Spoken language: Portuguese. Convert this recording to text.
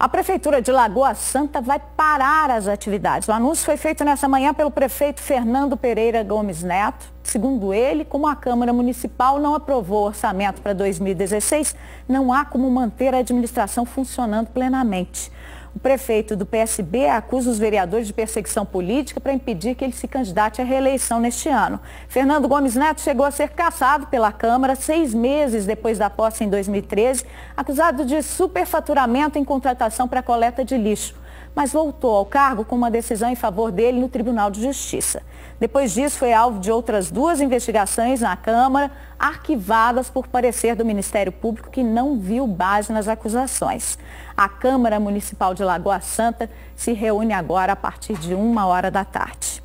A Prefeitura de Lagoa Santa vai parar as atividades. O anúncio foi feito nessa manhã pelo prefeito Fernando Pereira Gomes Neto. Segundo ele, como a Câmara Municipal não aprovou o orçamento para 2016, não há como manter a administração funcionando plenamente. O prefeito do PSB acusa os vereadores de perseguição política para impedir que ele se candidate à reeleição neste ano. Fernando Gomes Neto chegou a ser cassado pela Câmara seis meses depois da posse em 2013, acusado de superfaturamento em contratação para coleta de lixo mas voltou ao cargo com uma decisão em favor dele no Tribunal de Justiça. Depois disso, foi alvo de outras duas investigações na Câmara, arquivadas por parecer do Ministério Público que não viu base nas acusações. A Câmara Municipal de Lagoa Santa se reúne agora a partir de uma hora da tarde.